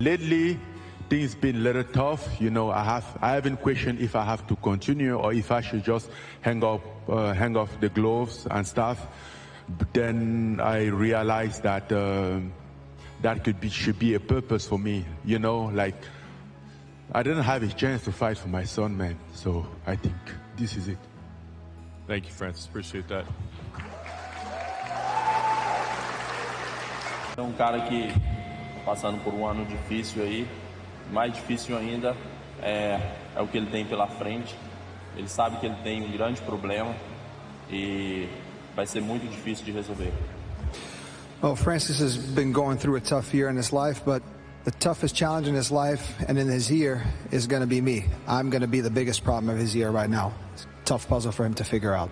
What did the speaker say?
Lately, things been a little tough. You know, I have I haven't questioned if I have to continue or if I should just hang up, uh, hang off the gloves and stuff. But then I realized that uh, that could be should be a purpose for me. You know, like I didn't have a chance to fight for my son, man. So I think this is it. Thank you, Francis. Appreciate that. É um cara que tá passando por um ano difícil aí, mais difícil ainda é, é o que ele tem pela frente. Ele sabe que ele tem um grande problema e vai ser muito difícil de resolver. Well, Francis has been going through a tough year in his life, but the toughest challenge in his life and in his year is going to be me. I'm going to be the biggest problem of his year right now. It's a tough puzzle for him to figure out.